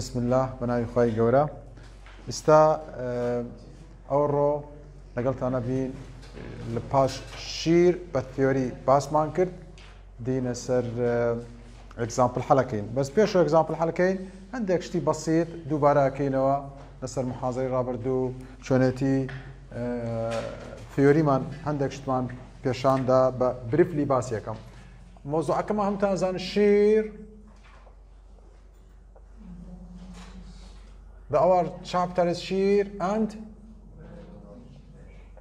بسم الله بناوی خۆی گەورە ئستا ئەوڕۆ لەگەڵتانە بین لە پاش شیر بە تیۆری باسمان کرد دینە سەر ئەگزامپل حەلەکەین بەس پێش ئەگزامپل حەلەکەین هەندێک شتی بەسیت دووبارەکەینەوە لەسەر محازری ڕابردوو چۆنێتی فیۆریمان هەندێک شتمان پێشاندا بە بریفلی باسیەکەم مۆزوعەکەمە هەمتان زان شیر The our chapter is shear and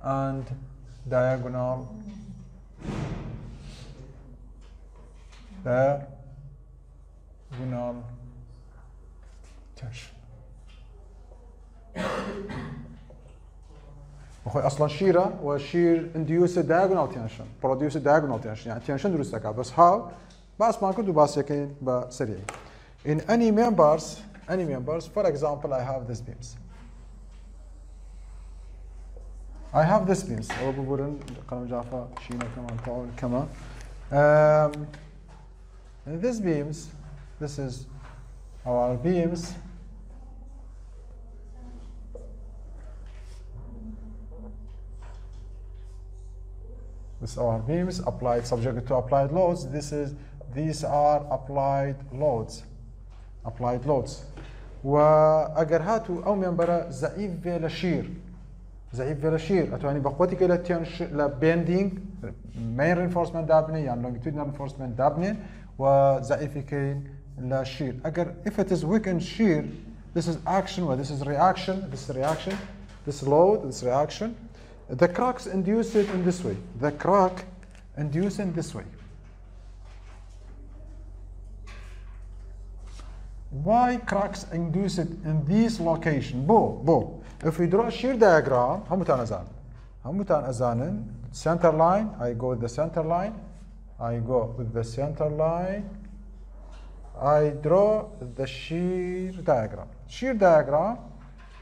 and diagonal diagonal tension. أخوي أصلا شيره وشير induce diagonal tension produce diagonal tension يعني tension درست بس how بس ما كنت بس يكين بسريع in any members any members. For example, I have these beams. I have this beams. أو بقولن قلم جافا شينا كمان طول كمان. Um, and these beams, this is our beams. This is our beams applied subject to applied loads. This is these are applied loads. applied loads واگر هاتو أو منبره ضعيف في لشير ضعيف في لشير اتواني بقوتك إلى تنش لبيندينج مين رينفورسمنت دابني يعني لونجيتودنال رينفورسمنت دابني وضعيف كين لشير اگر if it is weak in shear this is action or this is reaction this is reaction this load this reaction the cracks induce it in this way the crack induced in this way why cracks induced in this location بو بو if we draw a shear diagram هم متان ازان هم متان ازانن center line I go with the center line I go with the center line I draw the shear diagram shear diagram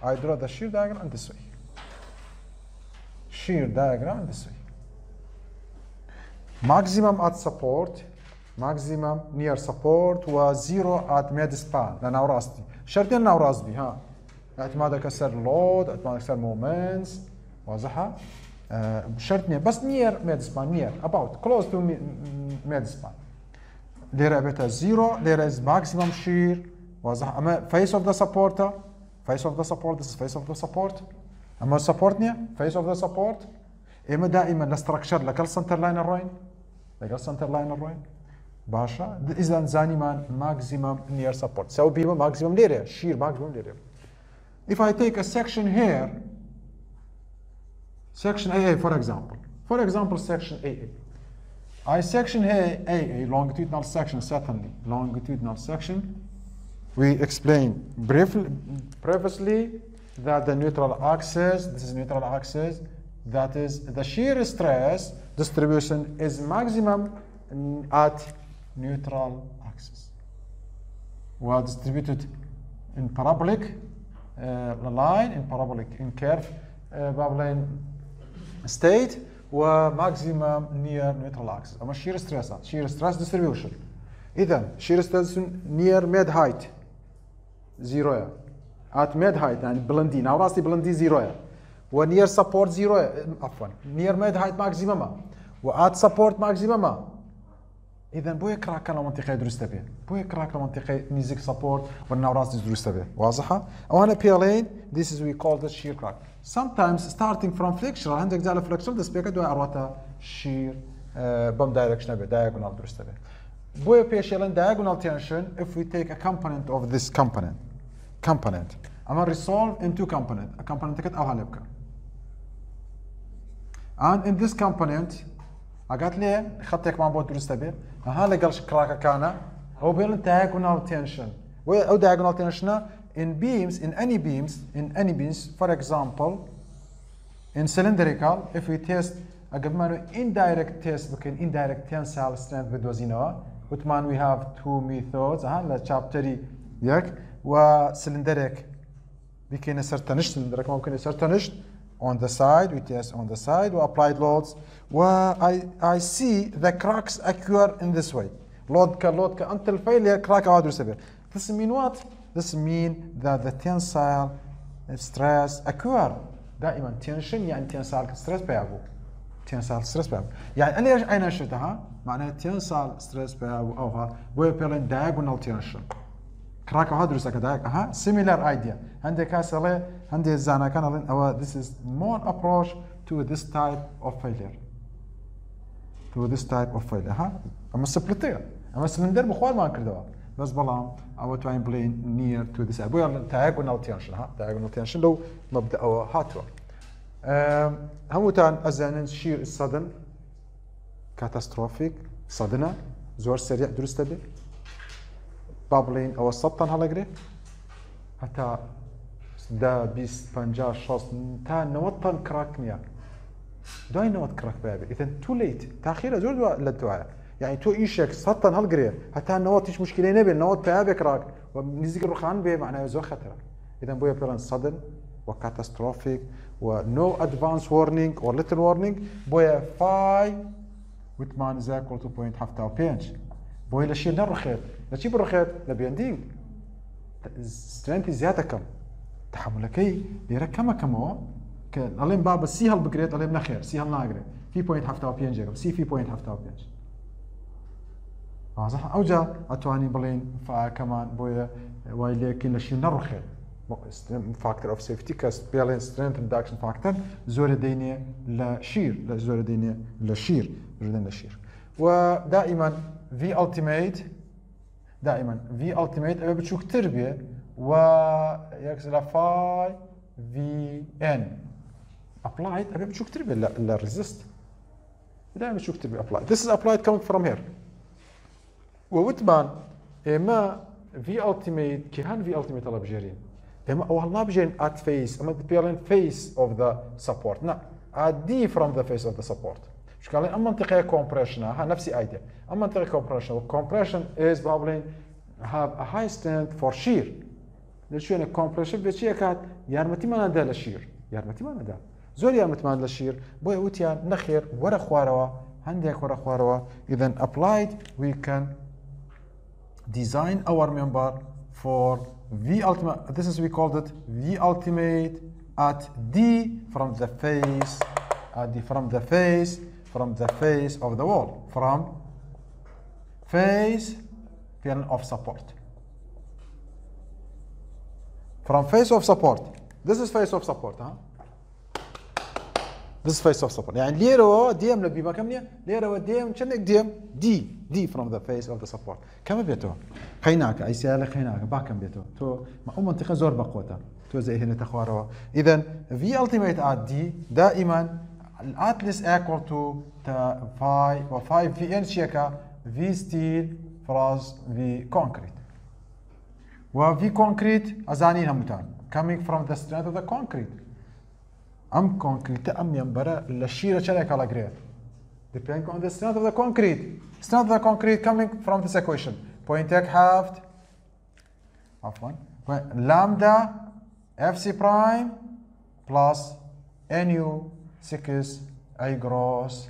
I draw the shear diagram in this way shear diagram in this way maximum at support maximum near support و zero at mid span لناو راستي شرطين ناو راس بي ها اعتمادك كسر لود اعتمادك كسر مومنتس واضحه آه شرط بس نير ميد سبان نير about close to mid span ليرة بيتا زيرو ليرة is maximum shear واضح اما of the supporter face of the support this is face of the support. اما support نيا face of the support. اما دائما الاستراكشر لكل سنتر لاين الروين لكل سنتر لاين الروين Basha is i zaniman maximum near support. So u maximum lirje, shear maximum lirje. If I take a section here, section AA for example, for example section AA, I section here a, a longitudinal section, certainly, longitudinal section. We explained briefly, previously that the neutral axis, this is neutral axis, that is the shear stress distribution is maximum at neutral axis were distributed in parabolic uh, line in parabolic in curve uh, parabolic state maximum near neutral axis اما shear stress shear stress distribution اذا shear stress near mid height zero at mid height يعني بلندي أو راسي بلندي زيرو ونير سبورت زيرو عفوا near mid height maximum وات سبورت maximum اذا بو يكراك منطقه درست به بو يكراك منطقه نيزك سبورت والنوراس درست به واضحه أو أنا بيلين this is we call the shear crack sometimes starting from flexural عندك زال flexural this بيكد اروتا shear بم دايركشن به diagonal درست به بو بيشيلن diagonal tension if we take a component of this component component اما resolve into component a component كت أو هلبك and in this component قالت لي خطك ما بود درست به ها لقال كراكا كان هو بين diagonal tension أو diagonal tension in beams in any beams in any beams for example in cylindrical if we test ما indirect test لكن indirect tensile strength بدوزينوا وتمان we have two methods ها لا chapter ياك و cylindric بكين سرتنش cylindric ممكن سرتنش on the side we test on the side we applied loads I, I see the cracks occur in this way load ka load ka until failure crack out سبيل this mean what this mean that the tensile stress occur دائما tension يعني tensile stress بيابو tensile stress بيابو يعني أنا ليش أين شفتها معناها tensile stress بيابو أو ها بوي بيلين diagonal tension كراك هذا درس كذا ها similar idea. عندك هسه عندي زانا كان أو this is more approach to this type of failure. To this type of failure ها أما سبلتير أما سلندر بخوال ما كردوا. بس بلام أو تراين بلين نير تو ذس ابو diagonal tension ها diagonal tension لو مبدأ أو هاتوا هم تان ازان شير الصدن كاتاستروفيك صدنا زور سريع درست به بابلين أو سطن هلا قري حتى دا بيس بنجا شوص تا نوطن كراكنيا دوای نەوەت کڕک بابێ ئیتن تو لیت تاخیرە زۆر لە دوایە یعنی تۆ ئیشێک سەتەن هەڵگرێ هەتا نەوە تیش مشکلی نەبێت نەوەت پیا بێکراک و نزیک ڕخان بێ معناوی زۆر خەتەرە ئیدەن بۆیە پێڵەن سەدن و کاتەسترۆفیک و نو ئەدڤانس وارنینگ و لتر وارنینگ بۆیە فای وتمان زاکۆڵ تو پوینت هەفتا و پێنج بۆی لە شیر نەڕخێت لە چی بڕخێت لە بێندینگ سترنتی زیاتەکەم تحملەکەی لێرە کەمەکەمەوە کە ئەڵێم با بە سی هەڵ بگرێت ئەڵێم نەخێر سی هەڵ ناگرێت فی پوینت هەفتا پێنجێکم سی فی پوینت هەفتا پێنج ئەوجا ئەتوانی بڵێن فاکەمان بۆیە وای لێکن لە شیر نەڕخێت فاکتر ئۆف سفتی کەس پێڵێن سترنت داکشن فاکتەر زۆرە دەینێ لە شیر لە زۆرە دەینێ لە شیر ژدن لە شیر و دائما في ultimate دائما في ultimate ئەوێ بچووکتر بێ و یەک لە فای VN applied ابي بشو اكتب لا ريزيست دائما بشو اكتب applied this is applied coming from here ووتمان اما في ultimate كيهان في ultimate الله بجيرين اما والله بجيرين at face اما بيرين face of the support نا at D from the face of the support شو قال اما منطقه كومبريشن ها نفسي ايدا اما منطقه كومبريشن كومبريشن از بابلين هاف ا هاي ستاند فور شير ليش يعني كومبريشن بيش يكاد يرمتي ما نده لشير يرمتي ما نده زول يرمتي ما لشير بو اوتيا نخير ورا خواروا هنديك ورا خواروا اذا ابلايد وي كان ديزاين اور ممبر فور V ultimate, this is we called it V ultimate at D from the face, at D from the face. From the face of the wall from face of support from face of support this is face of support huh? This face of support يعني ليرو دي ام لبي ما كم نيا ليرو دي ام كأنك دي دي from the face of the support كم بيتو خيناك اي سيالة خيناك باكم بيتو تو ما هو منطقة زور بقوتا تو زي هنا تخواروا اذا في ultimate at دي دائما الاتلس equal to فاي و 5 في ان شيكا في ستيل فراز في كونكريت وفي كونكريت ازانين همتان coming from the strength of the concrete ام concrete ام ينبرا لشيرة شلك على جريد depending on the strength of the concrete strength of the concrete coming from this equation point x halved عفوا lambda fc prime plus nu 6 a gross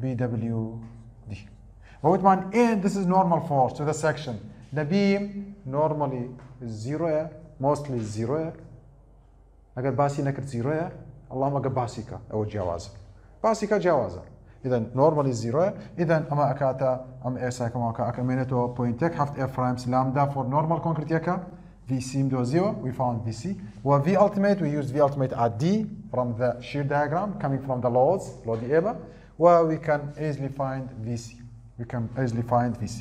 bw d. What man in this is normal force to the section. The beam normally is zero mostly zero اگر باسی نکرد زیروه اللهم اگر باسی که أو جواز باسی که جوازه اذا نورمالي زيرو اذا اما اكاتا ام اس كما كا اكمنتو بوينتك هافت اف برايمز لامدا فور نورمال كونكريت يكا في سي مدو زيرو we found VC و V ultimate we used V ultimate at D. from the shear diagram coming from the loads load EBA و we can easily find VC we can easily find VC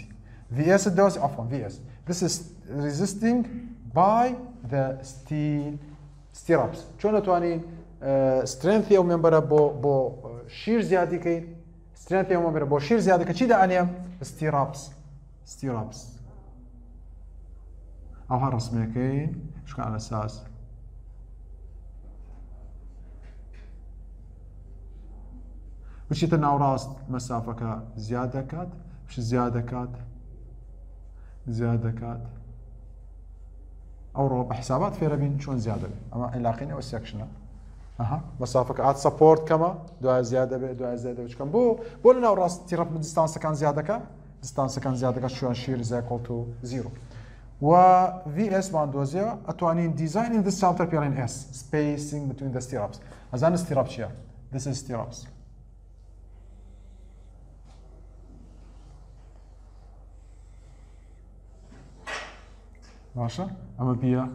VS الدوز عفوا VS this is resisting by the steel stirrups. چۆن دەتوانین سترنثی ئەو مێمبەرە بۆ بۆ شیر زیادیکەین سترنثی ئەو مێمبەرە بۆ شیر زیادەکە چی دەئانێم ستیراپس ستیراپس ئەوها ڕسمەکەین شکان ئەساس بچیتە ناوڕاست مەسافەکە زياده دەکات پش زيادة، زيادة، زيادة، دەکات ئەوڕۆ بە حسابات أها. مسافه كات سبورت كما دو زيادة بي. دو زيادة بي. كم بو دەبێت دوای وراس دەبێت من ديستانس كان زياده كا ديستانس كان زياده كا شلون شير دەکە شوێن تو زيرو و في اس VSمان دۆزیەوە ئەتوانین دیزاینین دەستاوتەر پێڵێن S. Spacing بتوین دەستی ڕپس ئەزان ستی ڕپ چیە ذس از ڕپس 12 أما بيا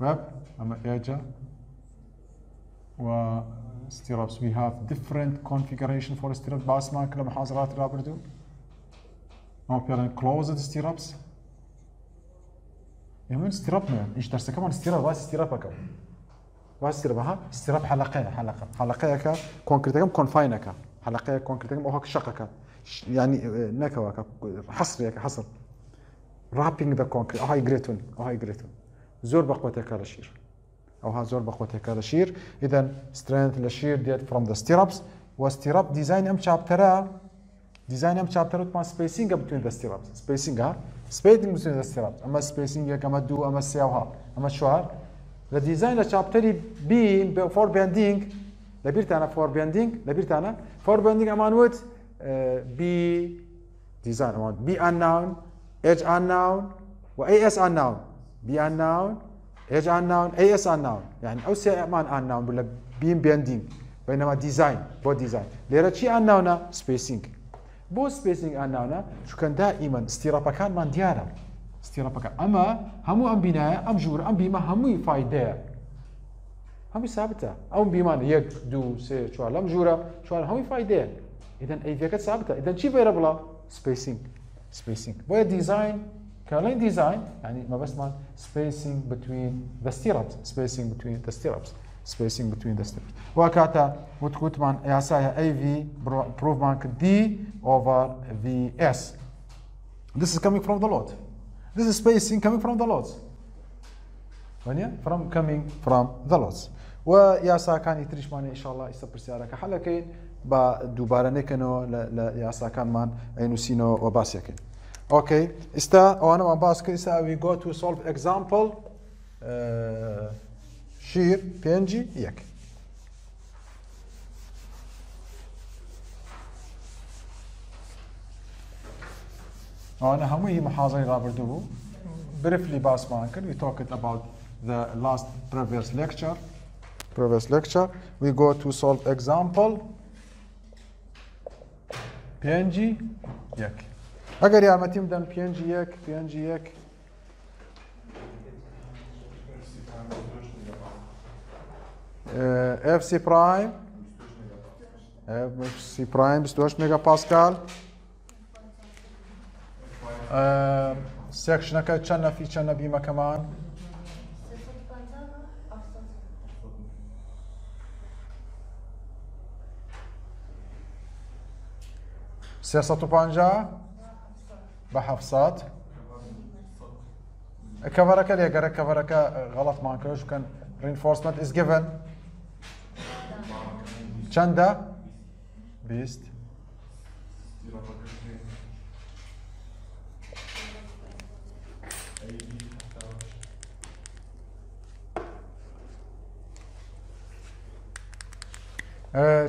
web أما اجا و we have different configuration for stirrup basmak لمحاضرات الابردو open and closed stirrups. يمين ستيراب ما إيش درس كمان ستيراب واس ستيراب كم واس stirrup ها؟ ستيراب حلقة حلقة. حلقة كا كونكريت كم؟ كونفاين كا حلقة كونكريت كم؟ أوهاك شقة كا يعني نكوا كا حصر كا حصر. رابينج ذا كونكريت أو هاي جريتون. أو هاي جريتون. زور بقوتك على شير أو ها زور بقوتك على شير اذا سترينث للشير ديت فروم ذا ستيرابس وستيراب ديزاين أم شابترا ديزاين أم شابتر ما سبيسينج بتوين ذا ستيرابس سبيسينج ها سبيسينج بتوين ذا ستيرابس أما سبيسينج كما دو أما سياوها أما شوار الديزاين لشابتري بي فور باندينج لبيرت أنا فور باندينج لبيرت أنا. فور باندينج أمان ويت؟ بي ديزاين أمان. بي اناون ايج اناون واي اس اناون بي اناون ايج اناون اي اس اناون يعني أو سي أمان اناون ولا بيم باندينج بينما ديزاين بو ديزاين ليرا شي اناونا سبيسينج بۆ سپێسینگ ئاناونە چکەن دائیمەن ستیرەپەکانمان دیارە ستیرەپەکە ئەمە هەموو ئەم بینایە ئەم ژوور ئەم بیمە هەمووی فیدەیە هەمووی سابتە ئەو بیمانە یەک دو سێ چوار. لەم ژوورە چوار. هەمووی فیدەیە ئیدەن ئەیڤەکە سابتە ئیدەن چی بێرە بڵە سپیسینگ سپیسینگ بۆیە دیزین کەڵین دیزین ینی مەبەستمان سپیسینگ بتوین the stirrups spacing between the stirrups spacing between the steps وكاتا وتكوتمان ياسايا اي في proof bank d over vs this is coming from the load this is spacing coming from the loads from coming from the loads وياسا كان يتريش ماني ان شاء الله يستبر سيارك حلقين با دوباره نكنو ل ياسا كان مان اينوسينو وباسيكين أوكي استا أو أنا ما باسك استا we go to solve example uh, شير بي ان جي يك أنا همي محاضرة رابردو briefly باس مانكر we talked about the last previous lecture. Previous lecture. We go to solve example. PNG يك اگر يا متيم دم PNG يك PNG يك اف سي برايم اف سي برايم 26 ميجا باسكال سكشنك كنا في كنا بيما كمان سياسة بانجا بحفصات كفرك اللي قرأ كفرك غلط ما كان كان؟ reinforcement is given. چنده؟ بیست.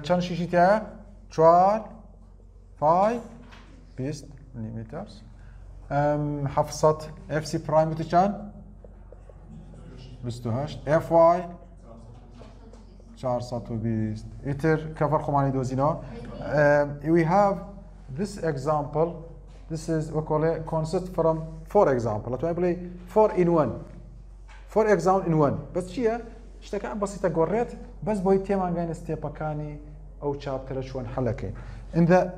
چند شیشی تیه؟ چوار. فای بیست میلیمتر حفصت اف سی پرایم بوده چند؟ بیست و هشت اف وای 420 iter cover خماني دوزينا um, we have this example. This is we call it consist from four example. تو بلي four in one. Four example in one. بس چیه? شتەکە بەسیتە گۆڕێت. بەس بۆی تێمانگەینە ستێپەکانی ئەو چاپترە چۆن حەلەکەین in the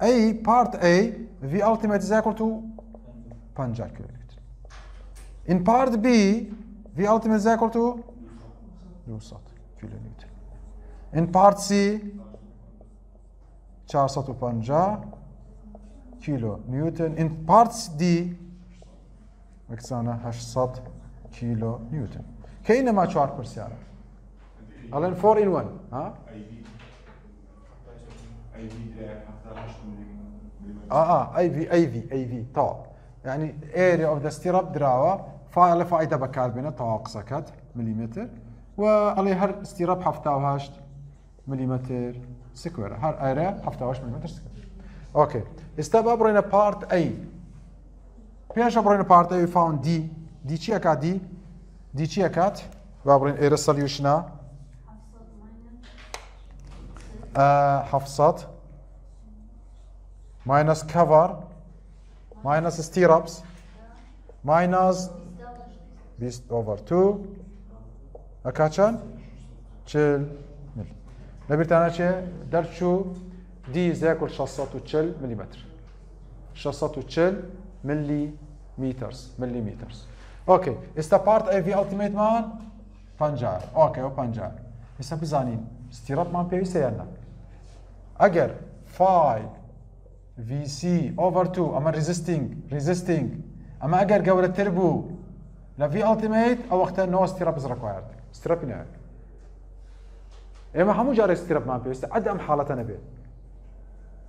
A part A V ultimate is equal to 50 kilonewton in part B V ultimate is equal to 200 كيلو نيوتن ان بارت سي 450 كيلو نيوتن ان بارت دي مكسانا 800 كيلو نيوتن كاينما چوار پرسیاره الان 4 in 1 ها آه آه اي في اي في اي في طو يعني اريا اوف ذا ستيراب دراوا فايل فايده بكار بينا طواق سكت مليمتر وعلي هر استيراب حفتا وهاشت مليمتر سكوير هر اريا حفتا وهاشت مليمتر سكوير أوكي. استاب ابرينا بارت اي پێش بڕێنە پارتەوی فاون دی دی چیە کات؟ دی دی چیە کات؟ با بڕێن ئێرە سەلیوشنا حەفسەد ماینەس کەڤەر ماینەس ستیرەپس ماینەس 20 over 2 ئەکا چەند چل مل لەبیرتانە چێ دەرچوو دی زێکل 640 میلیمتر 640 millimeters millimeters okay. ئێستا part A V ultimate مان پەنجایە okay و پەنجایە ئێستا بزانین. ستیرەپمان پێویستە یاننا ئەگەر phi VC over 2 ئەمە resisting resisting. ئەمە ئەگەر گەورەتر بوو لە V ultimate ئەو وەختە no stirrup required ستیرەپی ناوێت ئێمە هەموو جارێک ستیرەپمان پێویستە ئەدە ئەم حاڵەتە نەبێت.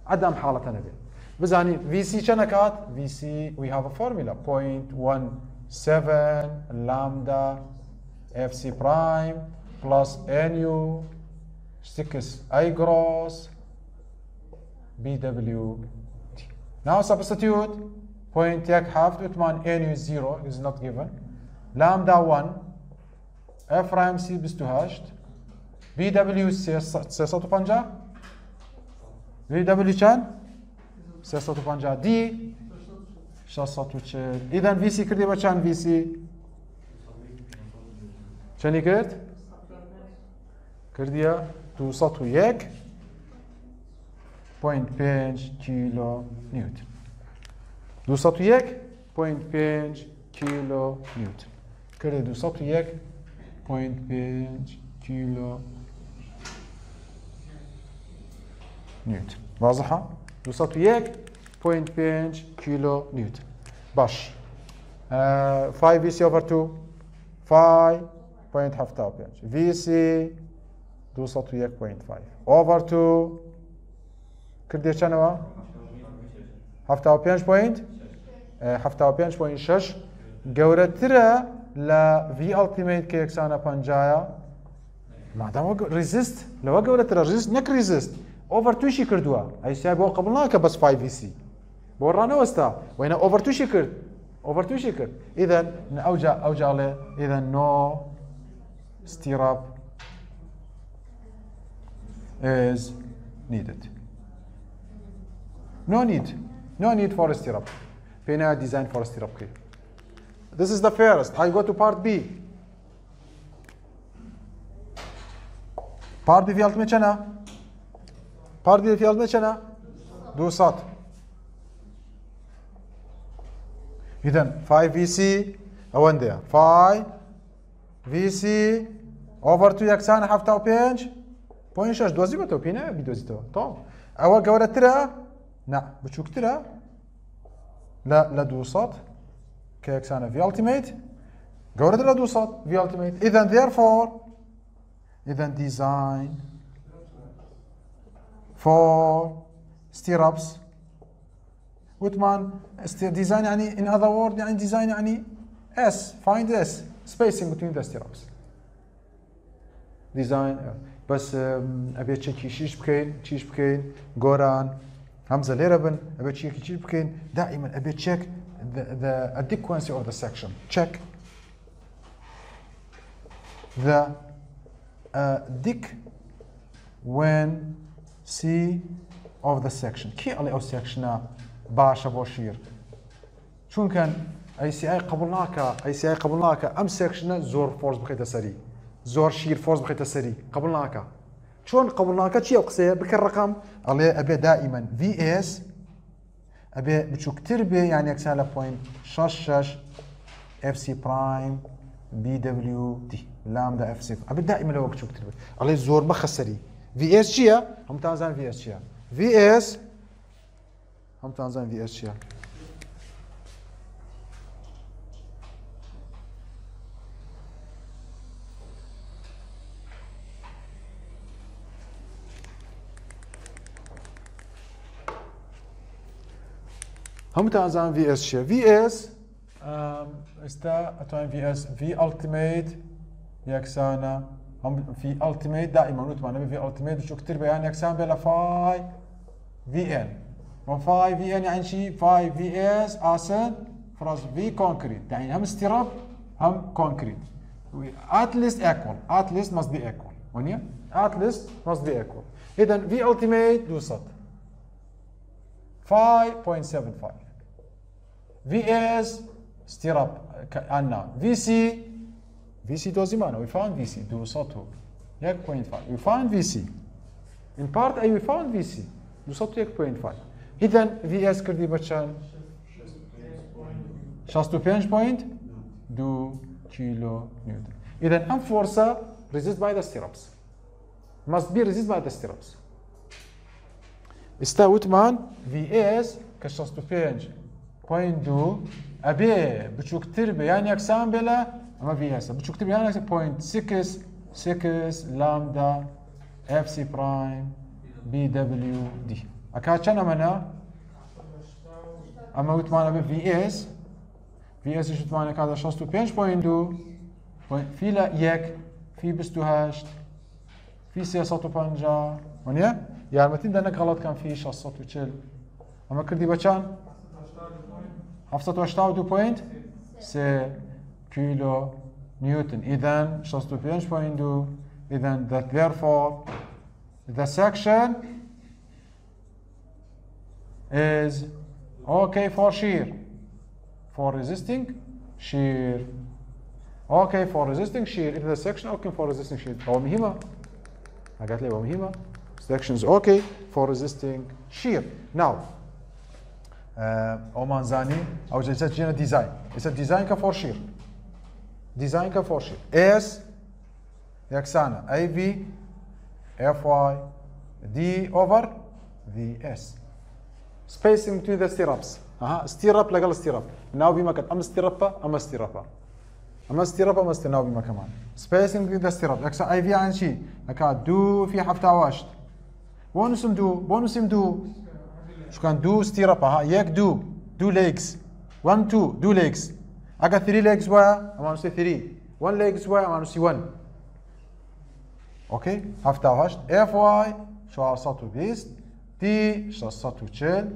ئەدە ئەم حاڵەتە نەبێت. بزانی VC چە نکات VC we have a formula. 0.17 lambda FC prime plus NU 6 I gross بي دبليو تي. Now substitute 0.1/8 ان يو 0 is not given. Lambda 1 f prime c بستو هاشت بي دبليو سي سيساتو بانجا بي دبليو شان سي ساتو بانجا دي شاساتو تشيل إذا في سي كردي بشان في سي شني كرد؟ كرديا تو ساتو يك 0.5 kN. Do sato yek, 0.5 kN. Kërë do sato yek, 0.5 kN. Vazëha? Do sato yek, 0.5 kN. Bash. 5 VC over 2, 5.5 VC, 2 sato yek, 0.5. Over two. کردی چەنەوە 75 پوینت 75 پوینت 6 گەورەترە لە V Ultimate کە یەکسانە پەنجایە مادام ریزیست لەوە گەورەترە ریزیست نەک ریزیست ئۆڤەر تووشی کردووە ئەیسای بۆ قبل ناکە بەس 5VC بۆ ڕانەوەستا وینە ئۆڤەر تووشی کرد ئۆڤەر تووشی کرد ئیدەن ئەوجا ئەوجاڵێ ئیدەن نۆ stirrup is needed. No need. No need for a stirrup. Pena design for a stirrup key. This is the first. I go to part B. Part B في ultimate channel. Part B في ultimate channel. دو سات. إذا 5 VC أونديا 5 VC over 2 يكسان حفتا و 5 بوين شش دوزي بتو بينا بيدوزي تو طب أول جورة ترى نعم بتشوكترا لا لا دوسات كيكس أنا في التيميت جورد لا دوسات في التيميت إذا ذيرفور إذا ديزاين فور ستيرابس وتمان ستير ديزاين يعني ان اذر وورد يعني ديزاين يعني اس فايند اس سبيسينج بين ذا ستيرابس ديزاين بس أبي تشيك شيش بكين شيش بكين جوران. همزه ليره بن ابي تشيكي شيش بكين دائما ابي تشيك adequacy of the section. Check the uh, dick when C of the section. كي على أو section باشا بوشير شون كان اي سي اي قبلناك اي سي اي قبلناك ام سيكشن زور فورس بخيت سري زور شير فورس بخيت سري قبلناك شلون قبلناك تشي قصيه بك الرقم عليه أبي دائما. في اس أبي بتشوك تربي يعني اكسالا بوينت شش شش اف سي برايم بي دبليو تي لامدا اف سي أبي دائما لو بتشوك تربي عليه زور بخسري. في اس شيا؟ هم تازان في اس شيا. في اس هم تازان في اس شيا. هم تازان في اس شيا في اس استا في اس في التيميت يكسانا هم في التيميت دائما نتمنى في التيميت شو كتير بيان يكسان بلا فاي في ان وفاي في ان يعني شي فاي في اس اسن فراس في كونكريت يعني هم ستيراب هم كونكريت at least equal at least must be equal. ونيا at least must be equal. اذا في ultimate دوست 5.75 VS stir up and now VC VC doesn't matter we found VC دوسته 1.5 we found VC in part A we found VC دوسته 1.5 إذا VS كردي بچن 65 بوينت دو كيلو نيوتن إذا أم فرصة resist by the stirrups must be resist by the stirrups استوت مان VS ك 65 0.2 أبي بچوكتر بي يعني يكسان بلا أما في هسه بچوكتر بي يعني 0.66 لامدا اف سي برايم بي دبليو دي أكا كان أمنا أما وتمانا بي في اس في اس شو تمانا كذا 65.2 في لا يك في بستو هاشت في سياسات وبانجا ونيا يعني متين دانك غلط كان في 640 أما كردي بچان 782.3 كيلو نيوتن اذا 65.2 اذا that therefore the section is okay for shear for resisting shear okay for resisting shear if the section okay for resisting shear هو مهمة قالت لي هو مهمة section is okay for resisting shear now أومان زاني. أو جلسات جينا ديزاين اسا ديزاين كفور شير ديزاين كفور شير اس يكسانا اي في اف واي دي اوفر في اس spacing between the stirrups. أها ستيراب لقل ستيراب ناو بما كان ام ستيرابا ام ستيرابا أما ستيرابا أما ستيرابا بما كمان. Spacing between the stirrups يكسا اي في عن شي. لكا دو في حفتا واشت. بونسم دو بونسم دو شو كان دو ستيراب ها ياك دو دو ليجز 1 2 دو ليجز اجا 3 ليجز ويا أما نسي 3 1 ليجز ويا أما نسي 1 أوكي؟ هفتا هاشت إف واي شو صوتو بيست؟ تي شو صوتو تشيل؟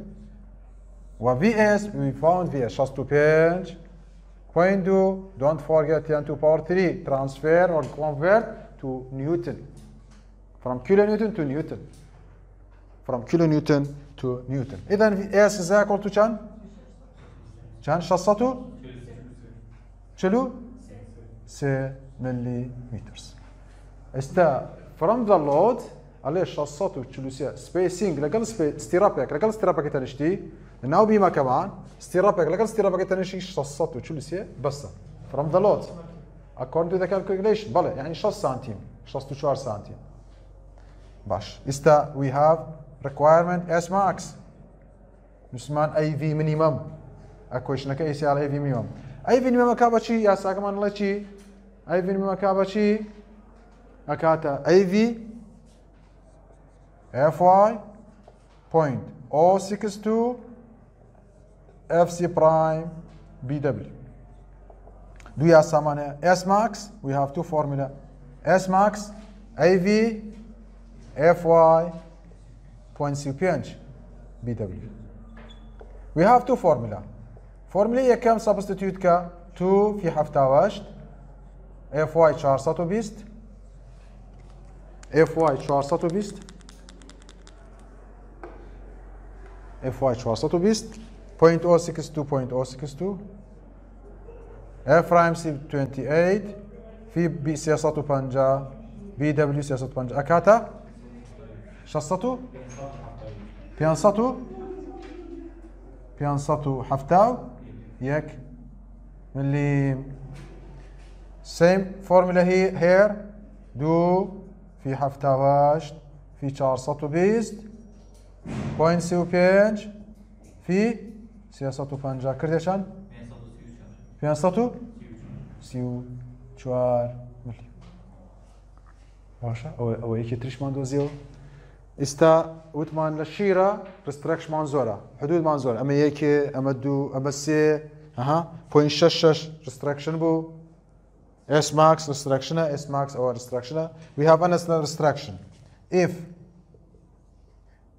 و في إس we found في إس. شو بينج؟ do don't forget 10 to power 3 transfer or convert to newton from kilonewton to newton from kilonewton to newton. اذا اس is equal to كان كان شصته شلو 6 ملي مترز استا from the load عليه شصته شلو سي spacing لقل ستيرابك لقل ستيرابك تنشتي ناو بيما كمان ستيرابك لقل ستيرابك تنشتي شصته شلو سي بس from the load. According to the calculation بله يعني 6 سنتيم 4 سنتيم باش استا we have requirement S max نسمان اي في مينيمم اكو شنك اي سي على اي في مينيمم اي في مينيمم كابا شي يا ساك من الله شي اي في مينيمم كابا شي اكاتا اي في اف واي point. 062 اف سي برايم بي دبليو دو يا سامانه اس ماكس we have two formula. S max AV FY point CPNG BW we have two formula formula هي كم substitute ك 2 في حفتا واشت FY 420 FY 420 FY 420 0.062.062 F prime C 28 في بي سياسة بانجا بي دبليو سياسة بانجا شصتو؟ بيانساتو بيانساتو حفتاو؟ يك اللي سيم فورمولا هي هير. دو. في حفتاواش في شارساتو بيست. بوينت سيو بينج في سياساتو بانجا كردشان بيانساتو سيو چوار. ملی باشە ئەوە ئەوە یەکی تریشمان دۆزیەوە ئێستا وتمان لە شیرە ڕسترەکشمان زۆرە حدودمان زۆر ئەمە یەکێ ئەمە دوو ئەمە سێ ئەها پوین شش شش ڕسترەکشن بوو S max restriction S max our restriction we have an restriction if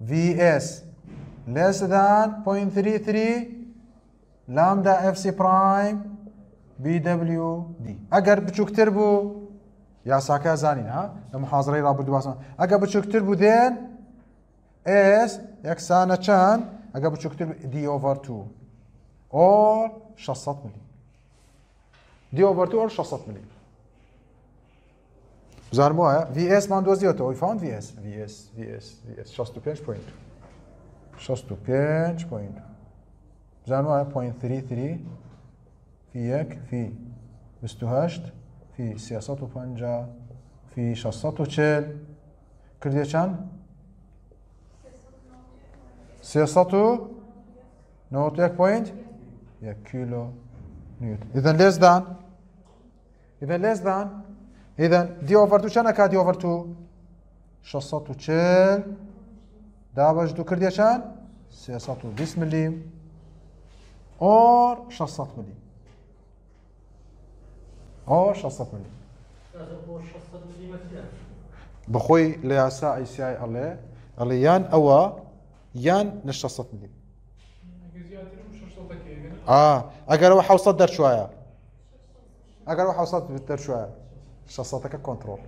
VS less than 0.33 لامدا اف سي برايم بي دبليو دي اگر بچووکتر بوو یاساکە زانین ها لە محازڕی ڕابردو باسان ئەگە بچووکتر بوو دێن ئس یەکسانە چەند ئەگە بچووکتر دی ئۆڤەر تو ئۆر 600 ملی دی ئۆڤەر تو ئۆر 600 ملی بزانم وایە VS مان ئەوی فاوند VS VS VS VS 65 پوینت 65 پوینت بزانم وایە پوینت 33 في يك في 28 في 350 في 640 كردي چند؟ 391 بوينت يا كيلو نيوتن اذا less than? اذا less than? اذا دي اوفر 2 چند اكا دي اوفر 2 640 دابش دو كردي چند 320 مليم اور 600 مليم اور 600 مليم بخۆی لە یاسا ئەیسای ئەڵێ ئەڵێ یان ئەوە یان نە 600 ملیم ئەگەرەوە حوسەت دەرچوایە ئەگەرەوە حوسەت دەرچوایە 600ەکە کۆنتترۆل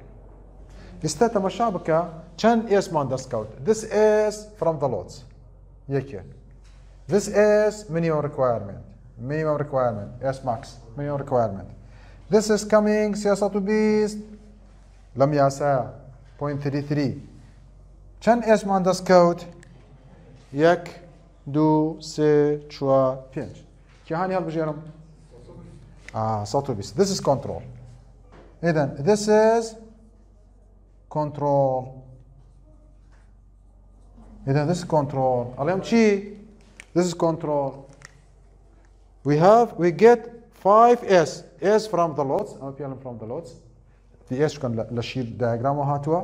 ئێستا تەمەشا بکە چەند ئێسمان دەستکەوت this is from the lots. یەکێ this is minimum requirement. Minimum requirement. S max minimum requirement. This is coming سياسة بيست لم ياسا 0.33 چەند S مان دەستکەوت یەک دوو سێ چوار پێنج کیهانی هەڵبژێرم آه 120 this is control. إذن this is control. إذن this is control. ئەڵێم چی this is control. We have we get 5s s. From the lots. ئەمە پێڵم from the lots. في إيش كان دایگرامەوە هاتووە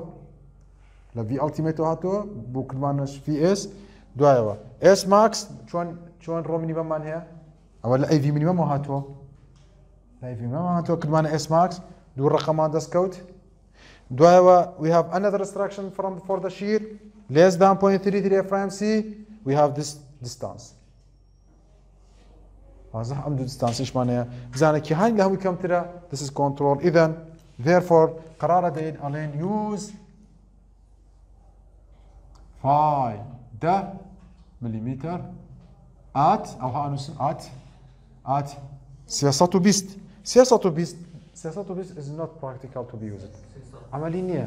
لە V ئەلتیمێتەوە هاتووە بۆ کردمانش VS دوایەوە S max چۆن چۆن ڕۆ مینیمەمان هەیە؟ ئەوە لە AV مینیمەمەوە هاتووە. مینیمەمە هاتووە کردمانە S max. دوو ڕقەمان دەستکەوت. دوایەوە we have another instruction from for the shear. Less than 0.33 FRMC we have this distance. واضح؟ ئەم دوو دیستانسیشمانەیە بزانە کی هاین لە هەمووی کەمترە؟ This is control إذن therefore قرارە دەین ئەڵێن use. 5 10 مليمتر at أو هانوسن at at. 320 320 320 is not practical to be used. عملي نییە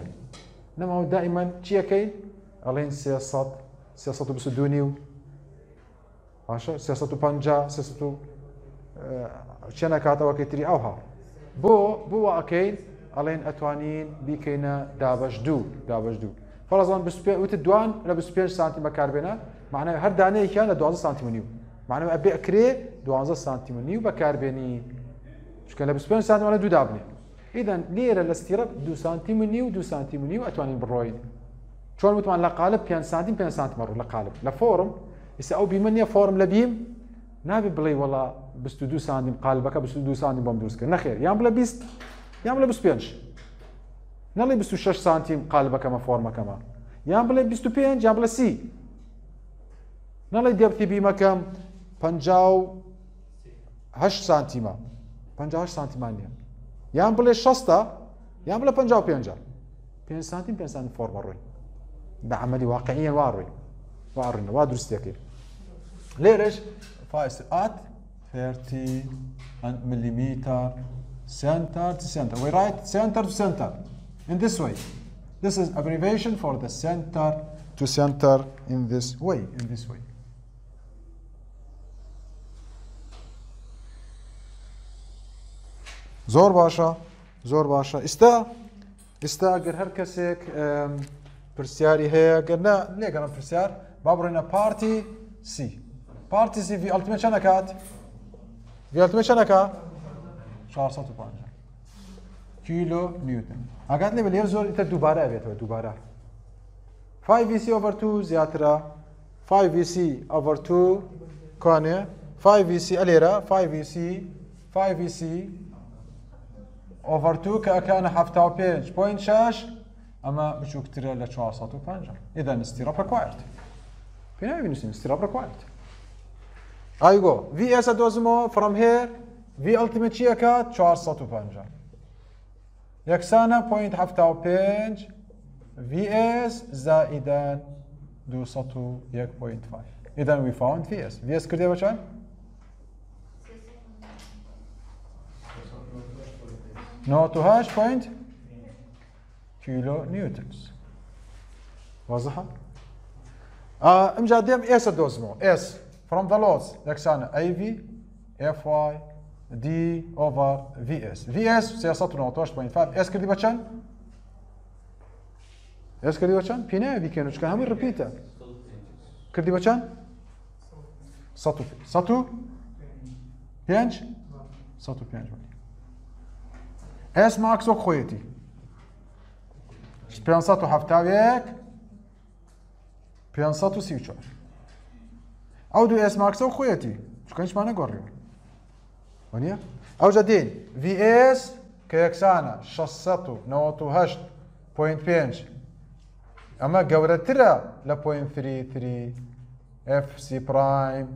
نەما دائما چیەکەین ئەڵێن 300 322 باشە 350 300 چەنە کاتەوەکەی تری ئەوها بۆ بۆ ئەەکەین ئەڵێن ئەتوانین بیکەینە دابش دوو دابش دوو فەرزان وتە دوان لە 25 سانتی بەکاربێنە معنە هەر دانەیەکیان لە 12 سانتی نیو معنە ئەبێ ئەکرێ 12 سانتی نیو بەکاربێنی چکە لە 25 سانتیمانە دوو دابنێ. ئیدەن لێرە لە ستیرە دو سانتی نیو دو سانتی نیو ئەتوانین بڕۆین. چۆن وتمان لە قالب 5 سانتیم 5 سانتیمە ڕوو لە قالب. لە فۆرم ئیسا ئەو بیمە نیە فۆرم لە بیم نابێ بڵێ وڵا 22 سانتیم قالبەکە 22 سانتیم بۆم دروستکە نەخێر یان بڵە 20 یان بڵە 25 نەڵێ 26 سانتیم قالبەکەمە فۆرمەکەمە. یان بڵێ 25 یان بڵە سی. نالي دبثي بما كم بنجاو هش سنتيما بنجاو هش سنتيما نيا يام بلي شستا يام بلي بنجاو بينجا بين سنتيم بين سنتيم فور مروي بعملي واقعيا واروي واروي وادرس تيكي ليش فايس آت 30 مليمتر سنتر تو سنتر. وي رايت سنتر تو سنتر. ان ذس واي This is abbreviation for the center to center in this way, in this way. زۆر باشە زۆر باشە ئستا ئستا گەر هەر کەسێک پرسیاری هەیە گەر لێگەڕم پرسیار با بڕێنە پارتی سی پارتی سی ئەلتمە چەند نکات في ئەلتمە چەند نکا 450 کیلو نیوتن. ئاگات لێ لێر زۆر ئتە دووبارە ئەبێتەوە دووبارە. 5VC over 2 زیاترە. 5VC over 2 کوانێ 5VC ئەلێرە. 5VC 5VC ئۆڤەرتوو کە ئەەکانە ه پێ پوین شش ئەمە بچووکترە لە 450 ئدا نستیرە پکوارت پێناویست نستیرە پکوارت ئایگۆ وی ئێستا دۆزمەوە فرم هێر وی ئەلتیمە چیەکە 450 یەکسانە پوین ه VS زائدان 201.5 إذا we found VS VS كردية بچان؟ نوت هاش بوينت كيلو نيوتنز واضحة؟ آه مجاديم اس دوزمو اس from the لوز لكسانا اي في اف واي دي اوفر في اس في اس سياساتو 19.5 اس كردي بچن اس كردي بچن بينا في كانو شكا هم ريبيتا كردي بچن ساتو ساتو 5 ساتو 5 ئێس ماکسۆ خۆیەتی. 570ەیەک 534 ئەو دو ئێس ماکسە و خۆیەتی. چکەنجمانە گۆڕیوە وە ئەوجە دین VS کە یەکسانە 698.5 ئەمە گەورەترە لە پوین33 FC پرایم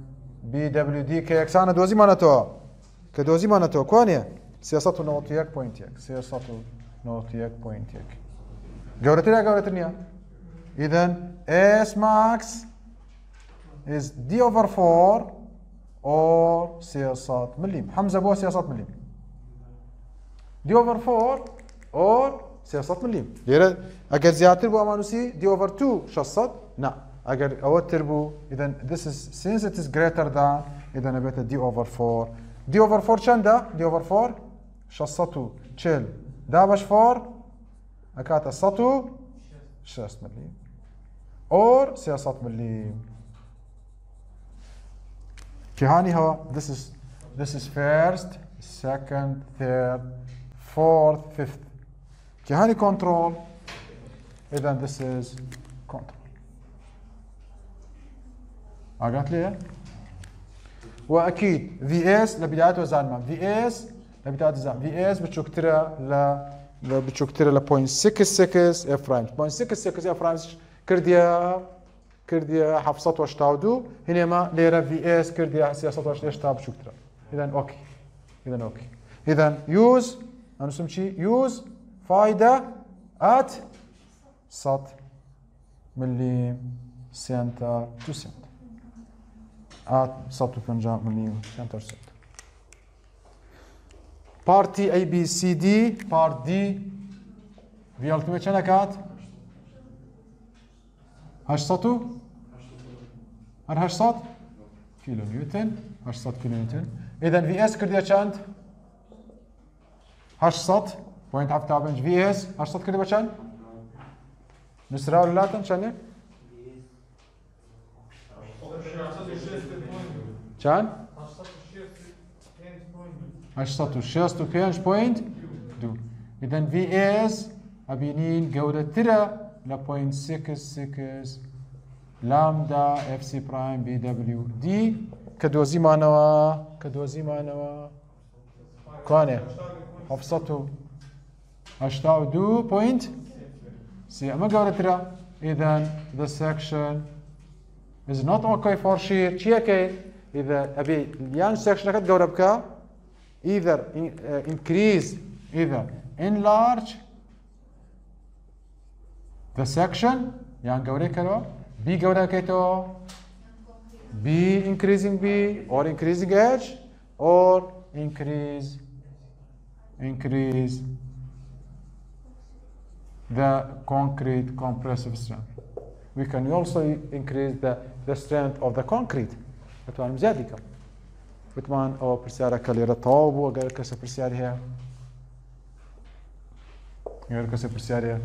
BWD کە یەکسانە دۆزیمانەتەوە. کە دۆزیمانەتەوە کۆنیە کوانە 391 پوینت 391 پوینت گەورەتر یا گەورەتر نییە ئیدەن S max is D over 4 or سياسات مليم. حمزة بو سياسات مليم. D over 4 or سياسات مليم. ليرة اگر زيادتر بو امانوسي D over 2 شصت نا. اگر اوتر بو اذا this is since it is greater than اذا نبيت D over 4 D over 4 چنده D over 4 شصتو چل دا باش 4 أكاتا سطو؟ شاست مليم. اور سياسات مليم. كهاني هو this is this is first second third fourth fifth. كهاني control إذا this is control. أقعد ليه؟ اس لبدايات وزالما في اس لبدايات وزالما في اس بتشكترها ل لو بتشكتير ل 0.66 اف برايم 0.66 اف برايم كرديا كرديا حفصت واشتاودو هنا ما ليرا في اس كرديا سياسات واش ليش تاب شكترا اذا أوكي اذا أوكي اذا يوز أنا سمشي يوز فايدة ات صت ملي سنتر بارتي اي بي سي دي بارت دي في التيميت چنده كات 800 هر 800 كيلو نيوتن 800 كيلو نيوتن اذا في اس كرديا چند 800 بوينت هفت تابنج في اس 800 ولا لا چنده چند 865.2 إذا في اس أبينين جودة ل 0.66 لامدا اف سي برايم بي دبليو دي كدوزي مانوا كدوزي مانوا كوانه حفصته أشتاو دو بوينت سي أما جودة إذا the section is not okay for shear که إذا أبي يان section كد جودة بكا either in, uh, increase, either enlarge the section, yang B B increasing B or increasing H or increase, increase the concrete compressive strength. We can also increase the, the strength of the concrete. That's what I'm وتمان ئەوە پرسیارەکە لێرە تەواو بووە گەر کەسە پرسیاری هەیە؟ گەر کەسە پرسیارە